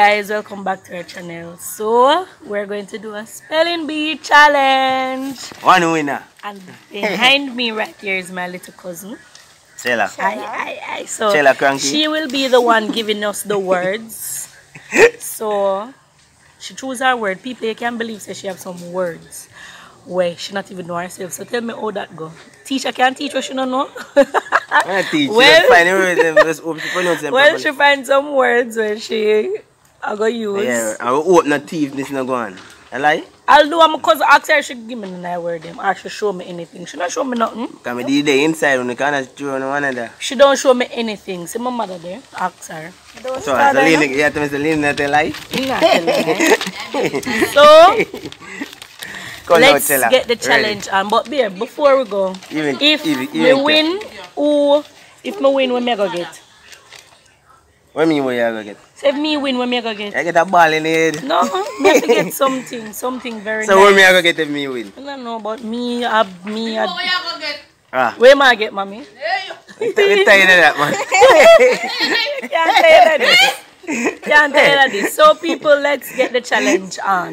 Guys, welcome back to our channel. So, we're going to do a spelling bee challenge. One winner. And behind me right here is my little cousin. Stella. I, I, I. So, Stella Cranky. she will be the one giving us the words. so, she choose her word. People, you can't believe that she have some words where she not even know herself. So, tell me how that go. Teacher can't teach what she don't know. Well- Find the words and just hope she well, she find some words where she I go use. Yeah, I will open the teeth, this not go on. I lie? I'll do what my cousin ask her she give me the night word them or she show me anything. She not show me nothing. Because I did the inside when you can't throw on one another. She don't show me anything. See my mother there. Ask her. So, as a lean, you have to miss the that they lie? Not eh? tell me. so let's get the Ready? challenge on. But babe, before we go, Even- if even- me even win, who if me win, what me go get? What mean what you to get? So if me win, what me I go get? I get a ball in the head. No, me have to get something, something very So what me nice. I go get if me win? I don't know about me, uh, me, uh, Ah, where am I get, mommy? we tired of that, man. Can't tell her this. Can't tell her this. So people, let's get the challenge on.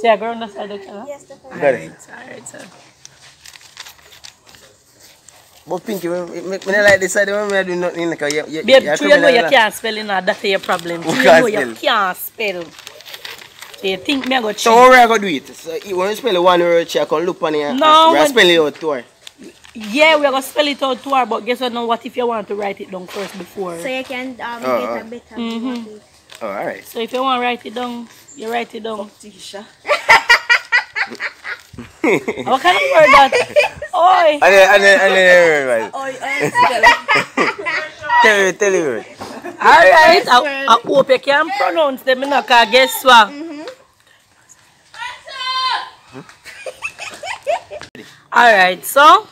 See, I go on the side of the camera? Yes, definitely. Got it. Alright, so. But Pinky, me, me, me not like this side, when me I do nothing, like, you, you, Babe, you're true, you know you can't spell in that's your problem. True, you can't know you can't spell. So you think me I go cheat? So how we are going to do it? So you- when you spell one word, she can look on it No, we are when- spelling it out to her. Yeah, we're gonna spell it out to her, but guess what now, what if you want to write it down first before? So you can um, Oh, get oh. a better Mhm. view of it. Oh, alright. So if you want to write it down, you write it down. What kind of word that? Oi! And then, and then, and then, right. Oh, Tell me, tell me. Alright, I, I hope you can pronounce them, you know, cause guess what? Alright, so,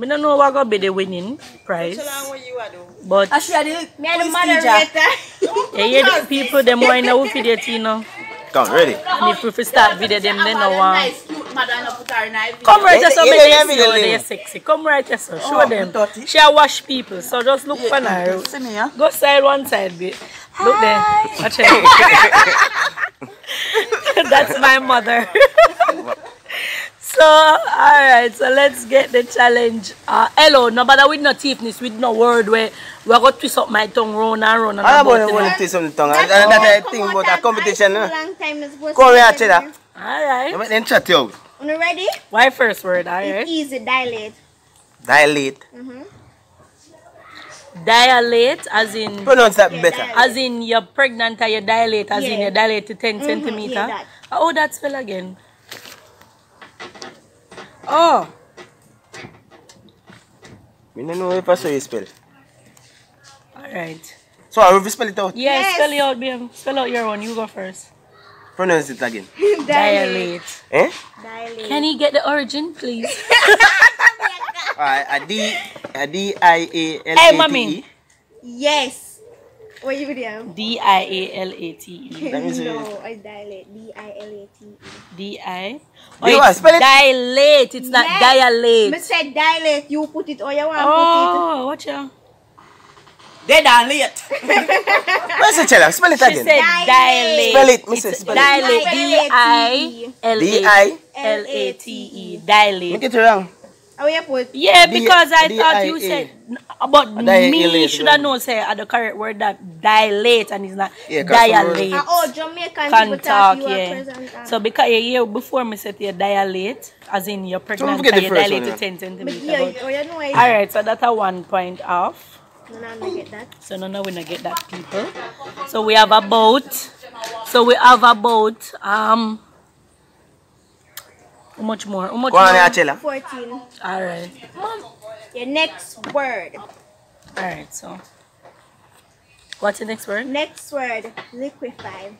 I don't know what gonna be the winning prize. But, me and the moderator. you hear the people, them want to know what video, you know. Come, ready? And if we start video, them they know want. Nice, cute mother, no put her in her Come right here, so make them see how they're sexy. Come right here, so show oh, them. She a wash people, so just look for her. See me, yeah? Go side one side, bit. Look there. Watch it. That's my mother. so, alright, so let's get the challenge. Uh, hello, no bother with no teethness, with no word where we're going to twist up my tongue round and round. And I about want it. to twist some tongue. And and that's the thing about a competition. no? Long time is supposed Come to here, be Cheddar. there. Alright. You make them chat you out. You ready? Why first word, alright? Easy, dilate. Dilate. Mhm. Dilate, as in... Pronounce that Yeah, better. dilate. As in you're pregnant and you dilate, as in Yeah. you dilate to 10 Mhm, centimeter. yeah, that. Oh, that spell again. Oh, I don't know if I saw you spell. It. Alright. So I will spell it out. Yeah, Yes. spell it out, babe. Spell out your one. You go first. Pronounce it again. Dilate. Eh? Dilate. Can you get the origin, please? Alright, a D, a D I A L Hey, mommy. E. Yes. What you do? D I A L A T E. Let me see. No, I dilate. D-I-L-A-T-E. D I. Oh, You want it's spell it? dilate. It's not Yes. dilate. Me said dilate. You put it or you want Oh, watch out. They done late. Where's the cheddar? Spell it She again. said dilate. Spell it, It's Mrs. Spell it. dilate. D I L A L A T E. Dilate. Make it wrong. Put. You put. Yeah, because I thought you D-I-A. said, but Dilate, me should have right. known say uh, the correct word that dilate and it's not Yeah, 'cause some dilate. Ah, oh, Jamaican Can people talk, talk, you yeah. um, So because you hear before me said you dilate, as in you're pregnant forget the you first dilate one, to 10 centimeters. you, oh, know Alright, so that's a one point off. No, no, no, get that. So no, no, we not get that people. So we have about, so we have about, um, how much more? How much Go on, more? Achela. 14. Alright, Mom, Your next word. alright, so. What's the next word? Next word. Liquefy.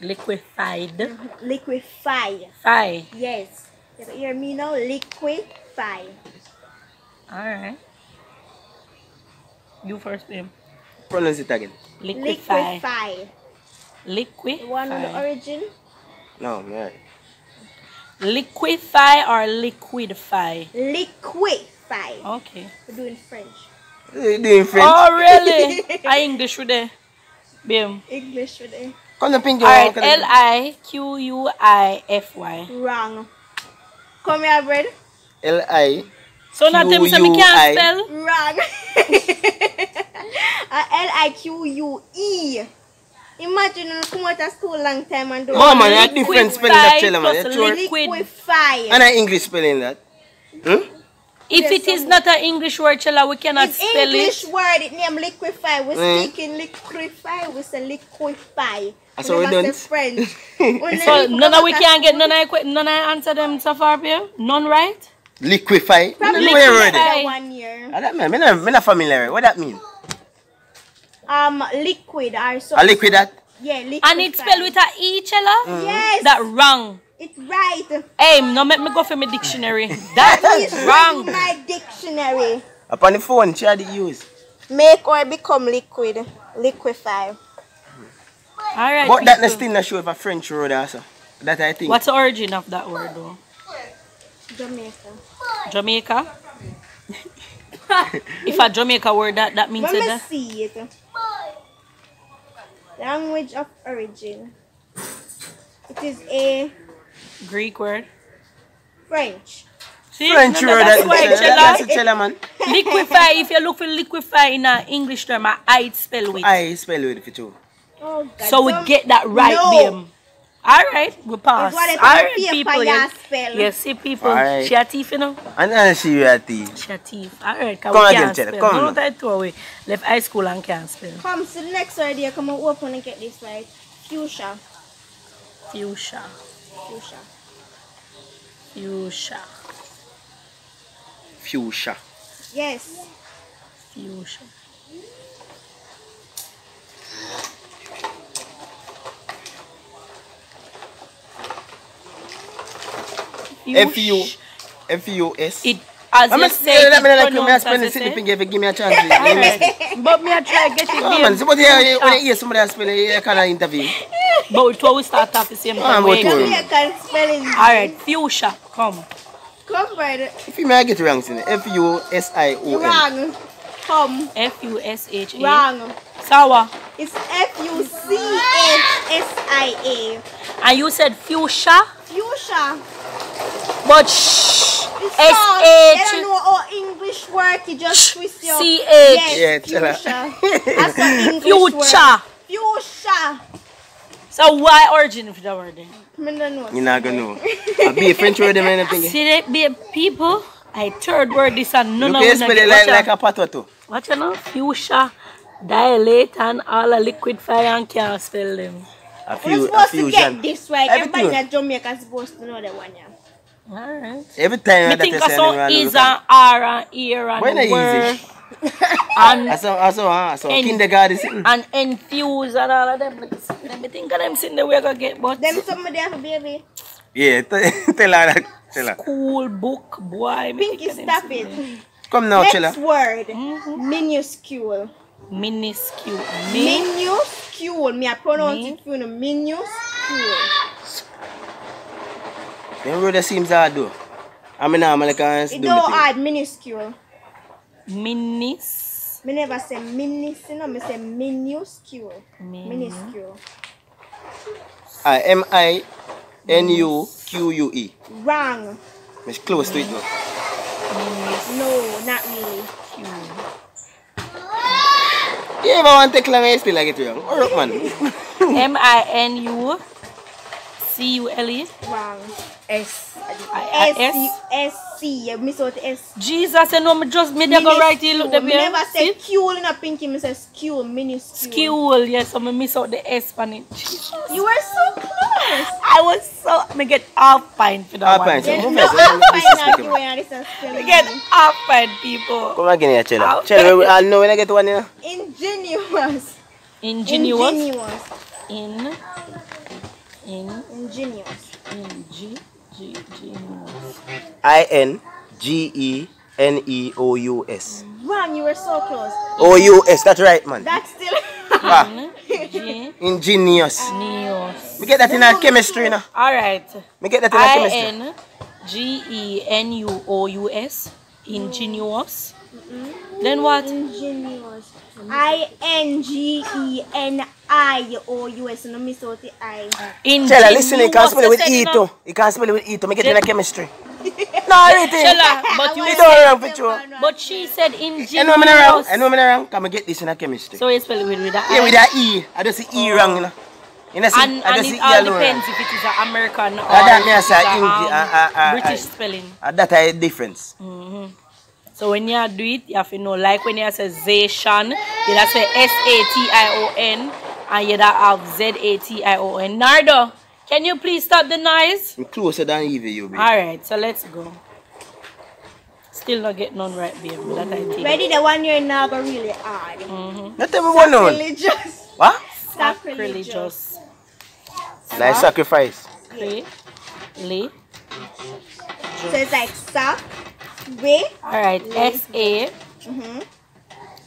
Liquefied. Liquefy. Mm-hmm. Fi. Yes. You hear me now? Liquefy. Alright. You first, babe. Pronounce it again. Liquefy. Liquefy. Liquefy. The one with the origin? No, alright. Liquefy or liquidify? Liquefy. Okay. We're doing French. You doing French? Oh, really? I English with there. Bim. English today. Come on, Pinky. Alright, walk a L little. I Q U I F Y. Wrong. Come here, bread. L-I. So now them say me Q U I. can't spell. Wrong. uh, L I Q U E. Imagine you come out of school long time and do Oh, man, you different spelling that Liquefy chela, man. plus You sure? liquid. liquefy. And an English spelling that. Hmm? If Yes, it is not an English word, Chella, we cannot It's spell English it. English word. It name liquefy. We Mm. speak in liquefy. We say liquefy. Ah, so we don't? French. Only So none of we that can get none of none of answer them so far, here. None right? Liquefy. I don't know Probably where you heard liquefy. it. that one year. Ah, that man, me not, me not familiar. What that mean? Um, liquid or so. A liquid that? Yeah, liquid. And it's spelled with a E, Chella? Yes. That wrong. It's right. Hey, no make me go for my dictionary. That Please is read wrong. My dictionary. Upon the phone, she had it use. Make or become liquid. Liquefy. All right. But that people. still not show if a French word also. That I think. What's the origin of that word though? Jamaica. Jamaica. if a Jamaica word, that that means Let me see it. Language of origin. It is a Greek word. French. See, French No, word. that's That, why that, Chella. that's a chela, man. liquefy. If you look for liquefy in a English term, I I spell with. I spell with it for you. Oh, God. So we get that right, No. Bim. All right, we pass. It's what it All on right, paper people. you You, see, people. All right. She a thief, you know. And then she you at the. She a thief. All right, Come we again, can't come No, now. that throw away. Left high school and can't spell. Come, so the next idea, come on, open and get this right. Fuchsia. Fuchsia. Fuchsia. Fuchsia. Fuchsia. Yes. Fuchsia. F U F U S. It as I'm you say, saying that it me like you. Me pronounced spell as the you city if you give me a chance. Eh? But me I try get it. Oh Bim. man, suppose you you- when you hear somebody else spell it, you eh, kind of interview. But we two we start at the same Ah, time. but Wait. two. Jamaican spelling. All right, fuchsia. Come. Come, brother. If you may get it wrong, sin eh? F U S I O N. Wrong. Come. F U S H A. Wrong. Sour. It's F U C H S I A. And you said fuchsia, Fuchsia. But shh. It's S. They don't know how English work. You just twist your. C H. Yes, Yeah, tell her. fuchsia. That's an English word. Fuchsia. Fuchsia. So why origin of the word then? Me don't know. You're not gonna know. I'll be a French word, them anything. See that be people? I third word this and none Look, of you them spell it like, like a potato. Watch out now. Fuchsia, dilate and all a liquid fire and can't spell them. A, We're few, a supposed to get this right. Everything. Everybody in Jamaica is supposed to know that one, yeah. Alright. Every time Me that think you of say is look and at R and ear and When are word easy? and I saw, I saw, I saw And- kindergarten. sitting. and infuse and all of them. Let me think of them sin the way I gonna get but Them somebody have a baby. Yeah, t- tell her that. Tell her. school book boy. Pinky, think of them stop it. there. Come now, Next Chilla. word. Mm-hmm. Minuscule. Minuscule. Min Minuscule. Me I pronounce Me? it for you. Minuscule. Them word seems hard though. I mean, I'm like, I It do don't hard. Minuscule. minis. Me never say minis, you know. Me say minuscule. Min- Minuscule. Ah, M I N U Q U E. Wrong. It's close to it now. No, not really. Yeah, if I want to take long, I still like it wrong. Hurry up, man. M I N U C U L E. Wrong. S. S S. U S C. You miss out the S. Jesus, you know me just me they go right here. Look Minuscule. them Me there. never say See? cule in a pinky. Me say skule. Minuscule. Skill, yes, so me miss out the S on it. You were so close. I was so me get half pint for that Half one. pint, so Yeah, move no, it, so I'm don't fine disrespect now. him. You were this is spelling Me get bee. half pint, people. Come again here, Chilla. I'll Chilla, we- I'll know when I get one here. Ingenious. Ingenuous. Ingenious. In. In. Ingenious. In. G. G. Genius. I N G E N E O U S. Wrong, you were so close. O U S, that's right, man. That's still. Ah, G. ingenious. Neos. We get that in our chemistry, now. All right. We get that in our chemistry. N G E N U O U S. Ingenious. Then what? Ingenious. I N G E N I O U S. No miss out the I. Chella, listen, you can't spell it with E too. You can't spell it with E too. Make it in a chemistry. no, everything. Chella, but you You don't wrong for sure. But she said You know me not wrong. ingenious. You know me not wrong. Come and get this in a chemistry. So you spell it with, with that. Yeah, with that E. I just see E wrong, you know. You know, see, and, and just see it all alone. depends if it is an American or that means it's a a, Indi- um, ah, ah, ah, British spelling. Uh, that is difference. So when you do it, you have to know, like when you say Zation, you have to say S-A-T-I-O-N and you have Z-A-T-I-O-N. Nardo, can you please stop the noise? I'm closer than Evie, you be. Alright, so let's go. Still not get none right, babe. but That I think. Ready the one you're now go really hard. Mm-hmm. Not everyone know. Religious. What? Sacrilegious. Sacrilegious. Like sacrifice. Cre- Le. So it's like sac, way, Alright, S-A.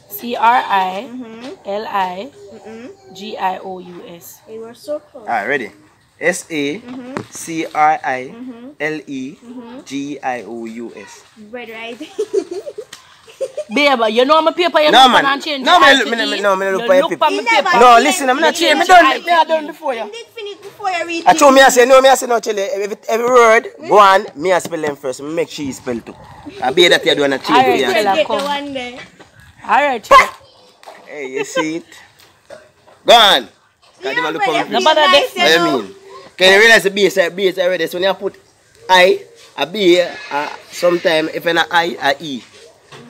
C-R-I. L-I. G-I-O-U-S. they mm-hmm. mm-hmm. were so close. Alright, ready. S A C R I L E G I O U S. Mm-hmm. Red right. Babe, you know my paper you No, man. and change No, the man, look- to me- me- no, me look You for your look paper. on my You never- paper. No, listen, I'm not You change. Me done, me I I done to before you. You did finish before you read I told me I say no, me I say no, Chile. Every, every word, go on, me I spell them first. Me make sure you spell too. I be that you doing a change. Alright, for you. Chilla. Get come. the one there. Alright, Hey, you see it? Go on. Cause them a look brother, on No, feel nice, What you mean? Can you realize the base, uh, base already? So when you put I, a B, uh, sometime if an I, a E.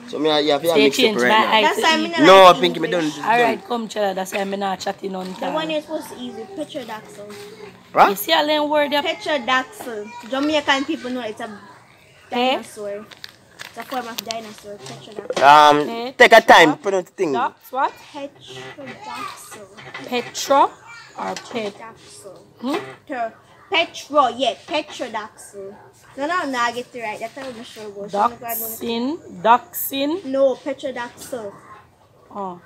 So me, you have to mix change up my right eye That's why I'm E. not. No, like I think me done. English. Alright, come Chella, that's why I'm not chatting on The one time. you're supposed to use is Petrodactyl. You see a little word there? Petrodactyl. Jamaican people know it's a Eh? dinosaur. It's a form of dinosaur. Petrodactyl. Um, Eh? take a time, put on the thing. That's what? Petrodactyl. Petro or pet? Dactyl. Hmm? Ter- Petro, yeah, Petrodactyl. No, no, no, I get it right. That's how I'm sure about. So I'm gonna go and- Dachshund. Dachshund. No, Petrodactyl. Oh.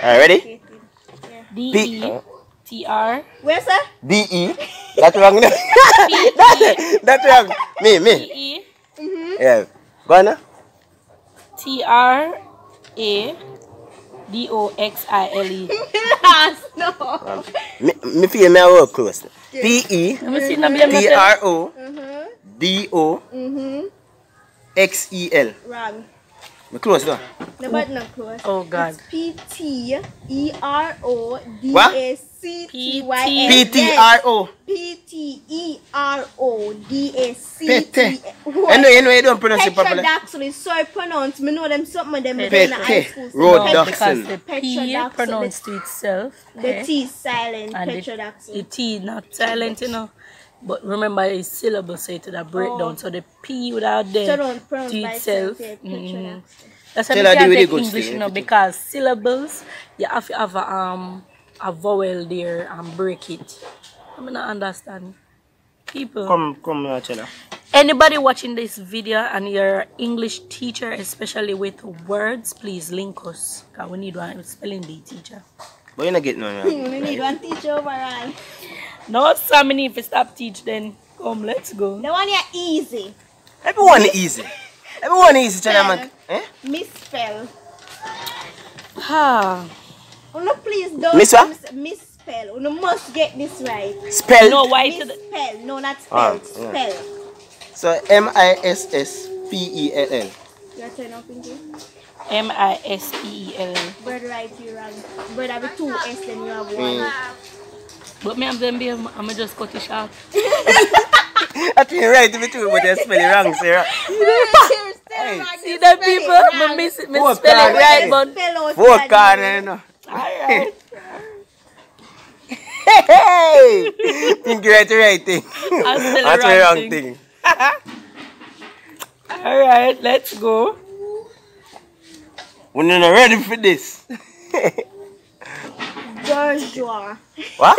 Alright, ready? Yeah. D P. E T R Where's that? D E. That's wrong. P That's that's wrong. Me, T me. E Yeah. Go on now. T R A D O X I L E. no. Me, me feel me a work close. P E Let me see now, babe, T nothing. R O Mm-hmm. D O Mm-hmm. X E L. Wrong. Me close now. No, but not close. Oh God. P T E R O D What? A C T Y S. P T R O. P T E R O D A C Pete. Know you know you don't pronounce it properly. Petrodactyl is so pronounced. Me know them something of them in high school. so Road No, Pet- duck. because Dachshund. the P Petrodactyl. pronounced to itself. The? T silent. and the, the T not silent, you know. But remember, it's syllable, so it would have breakdown. So the P without So there don't pronounce to by itself. itself. Yeah, mhm. Petrodactyl. That's why Tell we her can't do take English, still, you know, everything. because syllables, you have to have a, um, a vowel there and break it. I mean, I understand. People. Come, come, Chella. Anybody watching this video and you're an English teacher, especially with words, please link us. Because we need one spelling bee teacher. But you not get none. We need one teacher overall. No, so many if you stop teach, then come, let's go. No one here easy. Everyone is easy. Everyone easy, Chella man. Eh? Misspell. Ah. Oh no, please don't Miss what? mis- misspell. You must get this right. Spell. No, why to the, Misspell. No, not Ah, spell. yeah. Spell. So M I S S P E L L. Your turn up into. M I S E E L. Bird right, you wrong. Bird have a two S, then you have one. Mm. But me have them be, I'm just cut it short. I think right in between, but they spell it wrong, Sarah. Hey. See them people, me miss it, me Four spell it card, right, hey. but Spell out Four bad card, you know. alright. Hey! Think you're right, right thing. I spell the That's the wrong wrong thing. thing. Alright, let's go. We're not ready for this. Joshua. what?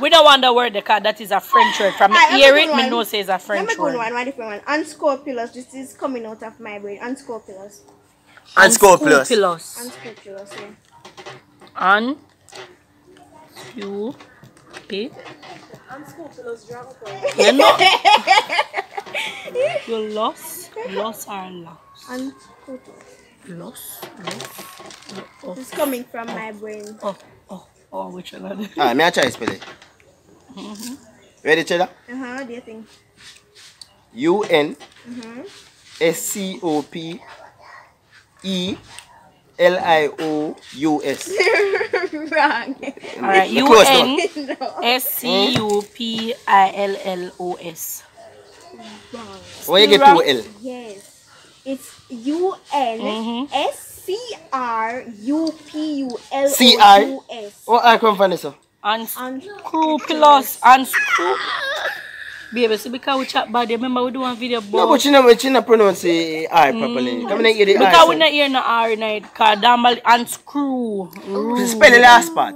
We don't want the word because that is a French word. From Alright, the let me hear go it, me one. know say it's a Let French me go word. one, one different one. Unscrupulous. This is coming out of my brain. Unscrupulous. And score plus. Unscrupulous. Unscrupulous, yeah. Un. You. P. Unscrupulous drunk. You know. you lost. Lost or lost. Unscrupulous. Loss. Loss. Oh, It's coming from my brain. oh, oh, which one are they? Ah, me I try spell it. Ready, Cheddar? Uh huh. Do you think? U N Mm-hmm. S C O P E L I O U S. Wrong. Alright, The U close N no. S C U P I L L O S. Wrong. Where you get Wrong. two L? Yes. It's U N Mhm. S C R U P U L C O R? U S. Oh, I come from this. one. Unscrupulous. Unscrew. Baby, see because we chat bad, remember we do one video about... No, but you know, you know pronounce mm. the R properly. Come and hear the R. Because we sound. not hear no R in it, because Dambal unscrew. Spell the last part.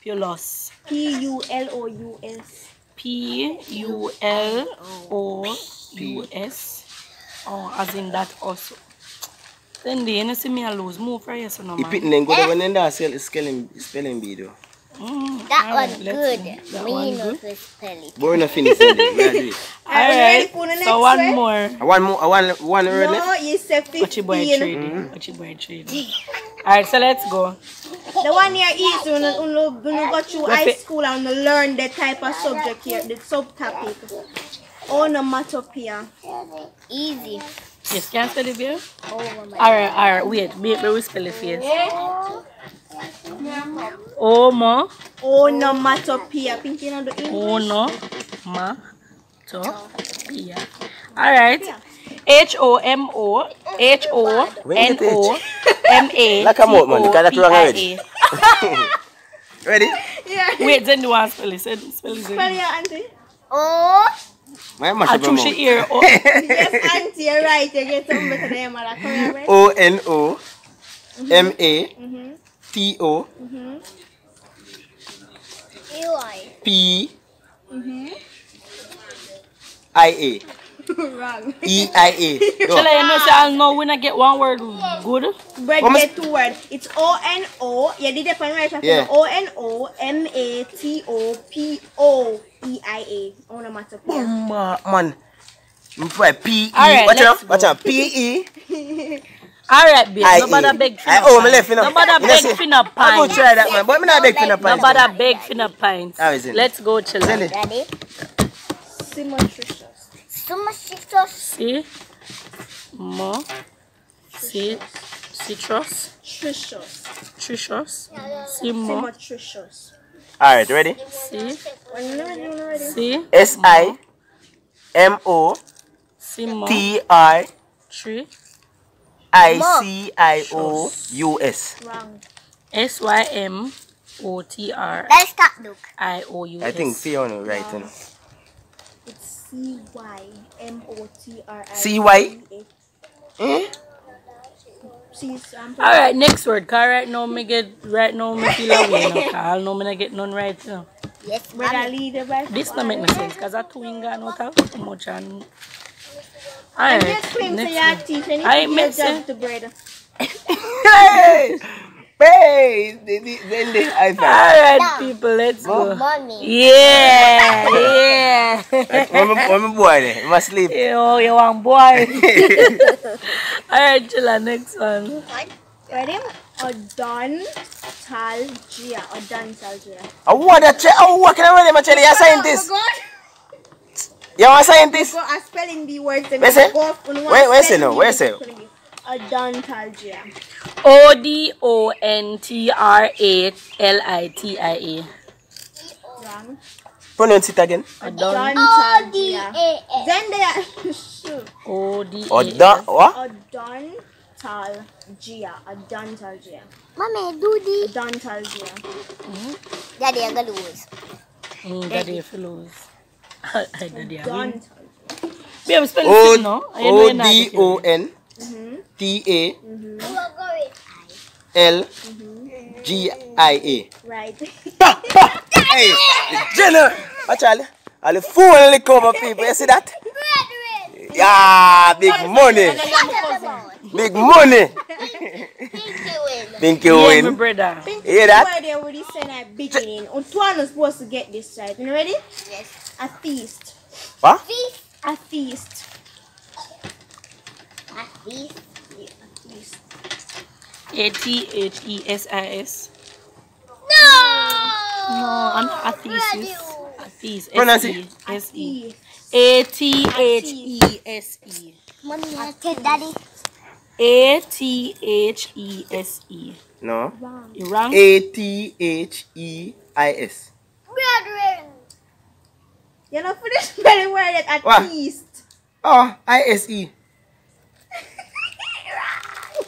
Pulous. P U L O U S. P U L O U S. Oh, as in that also. Then the you see me a lose move for yes or no You man. pick then go when then that spell spelling spelling bee though. Mm, That alright, one good. That Me one know good. to spell it. But we're not finished in it. We are doing it. Are we ready for the Alright, so one one? more. I want more. I want one word No, left. you said What you boy 15. trading? What you boy trading? Alright, so let's go. The one here is when you, when you, when you go through high fi- school and you learn the type of subject here, the subtopic. Onomatopoeia. Easy. Yes, can I spell it here? Oh, alright, alright, wait, wait, wait, we spell it first. Omo, Onomatopoeia. Think you know the English? ono, ma, to, pia. Alright. H O M O H O N O M A Like a mouth, man. You got that wrong already. Ready? Yeah. Wait, then you want to spell it. Spell spell it. Spell then. your auntie. Oh, My mash I up my choose mouth. your ear. Oh, Yes, auntie, you're right. You get something better than your mother. Here, right? O N O M A Mm-hmm. T O Mm-hmm. EY. P Mm-hmm. I A Wrong. E I A. Shall Go. I know say I'll know when I get one word good? Bread What get two words. It's O N O. You did the point right? Yeah. O N O M A T O P O E I A. Oh, Onomatopoeia. Oh, ma- Man. P E. Alright, Watch let's out. Watch out. P E. Alright, babe. I Nobody A. beg for I no oh, me left, you know. Nobody You know, beg see, for no I go pint. try that, man. But me not beg for no pint. Nobody beg for no pint. How is it? Let's go, chill. Send it. Ready? Symmetricious. So much citrus. See? Mo. See? Citrus. Tricious. Tricious. See mo. Symmetricious. Alright, ready? See? When you're ready, when you're ready. See? S I M O See mo. Tree. I C I O U S. Wrong. S Y M O T R Let's start look. I O U S. I think Fiona right. You know. It's C Y M O T R I. C-Y? Eh? Alright, next word. Cause right now me get right now me feel away now. Cause I know me not get none right you know. Yes, Where I mommy. lead the right. This no make no sense cause I two ain't got no talk too much and And Alright, just claim to next your one. teeth and I you make jump sense. bread. Hey! Hey! The- the- Then the high five. Alright people, let's go. Mommy. Yeah, yeah. When my, when my boy there, he must sleep. Yo, oh, you want boy. Alright, chilla, next one. Ready? Odontalgia. Odontalgia. Oh, I want to check. I want to know them. You're a scientist. Oh, You're a scientist. Go a spelling bee words. and Where say? go off on Where- where say no? bee Where with say? spelling. Odontalgia. O D O N T R A L I T I A. Pronounce it again. Odontalgia. O-D-A-S. Then they are shoot. O D Or A. da, what? Odontalgia. Odontalgia. Mommy, do the. Odontalgia. Daddy, I'm gonna lose. Mm, Daddy, if you lose. I daddy, I win. Odontalgia. Babe, spell O it no? I know O you're not D getting O it. N T A mm-hmm. L G I A. Right. Hey, Jenna. Watch all. All the fool only come up people. You see that? Yeah, big money. Big money. Thank you, Yeah, my win. brother. Think Hear you that? were there with this in at beginning. Antoine was supposed to get this right. You ready? Yes. A feast. What? Feast. A feast. A feast. Yeah, a feast. A T H E S I S. No! No, I'm not a thesis. A thesis. Pronounce S E it. S E. E. A T H E S E. Mommy, I take daddy. A T H E S E. No. You wrong? A T H E I S. Brethren. You know, finish spelling word it at What? least. Oh, I S E.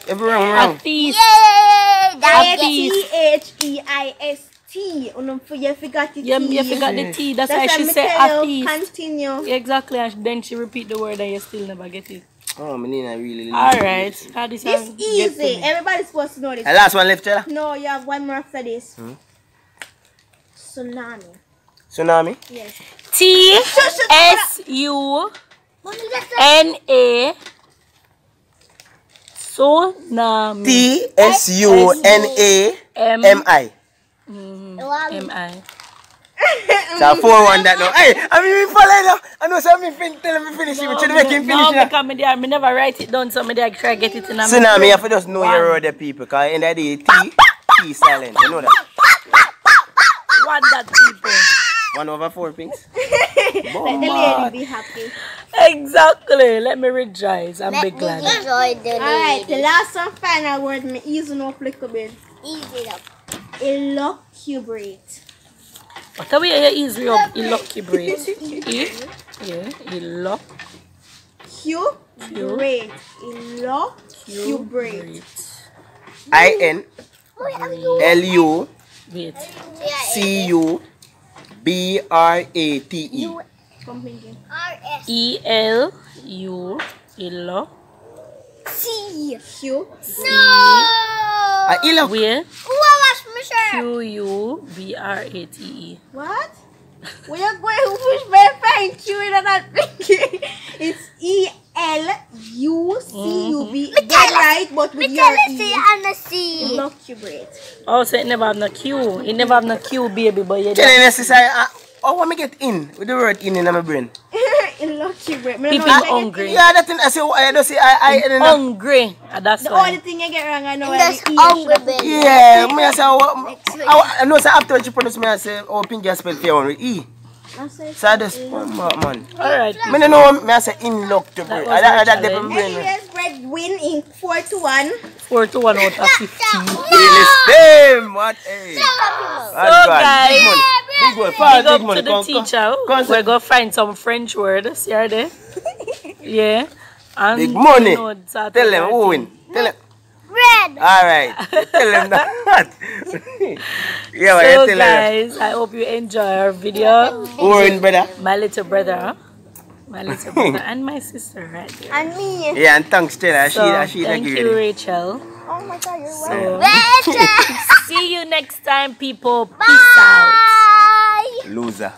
Everyone A wrong. thesis. Yay! A Daddy. T H E I S T. Unum for you forgot it. You, you forgot the T. That's, why That's she me said tell a you. Continue. Exactly, and then she repeat the word and you still never get it. Oh, Menina really. Alright. How this This one get easy. Everybody's supposed to know this. The last one left, Chela. No, you have one more after this. Hmm? Tsunami. Tsunami. Yes. T S U Mommy, that's a N A Tsunami T S U N A M M I. M I. So four one that now. Hey, I mean we follow now. I know some me fin tell me finish it, but you make him finish No, it. because me, there, me never write it down, so me there try get it in a Tsunami, you have to just know your other people, cause in the day T T silent. You know that. One that people. One over four things. Let the lady be happy. Exactly. Let me rejoice and be Let me glad. enjoy the Alright, the last one final word me easy no applicable. Easy up. Elocubrate. What are we here easy up? Elocubrate. E? Yeah. Elocubrate. Cubrate. Elocubrate. I N L U Wait. C U B R A T E. Come thinking. R-S. E L U Elo. C. Q. Ah, No! ilo. Where? Who was my? Q U B R A T E. What? We are going to push my fine Q in that thinking. It's E L U C U B. Get right, but with your C E. and a C. Elocubrate. Oh, so it never have no Q. It never have no Q, baby, but you Chela necessary. ah, Oh, what me get in with the word in in my brain? Elocubrate. Me People don't know if I get hungry. Yeah, that thing I say. I don't say I I. I don't hungry. That's The only thing I get wrong, I know That's is the hungry, baby. Yeah, me I say. oh, I I know say after she pronounce me I say oh pinky I spell fair one with E. So I just oh, ma- man. Alright. Me no know me I say in luck to That brain. was That our that that brain. Anyways, Brad win in 4 to 1. 4 to 1 out of 15. Really stem. What? Hey. So, guys, Big money. Big. Big Fast, up big money. to the Come, come. teacher. Come, We're going to find some French words. You there? Yeah. And Big money. you know, start Tell them our who win. Tell them. Red. All right. Tell them that. yeah, but So tell them. guys, I hope you enjoy our video. Who win, brother? My little brother, my little brother, and my sister right there. And me. Yeah, and thanks, Stella. She, So she, thank she, you, Rachel. Oh my god, you're So Red. see you next time, people. Peace out. Loser.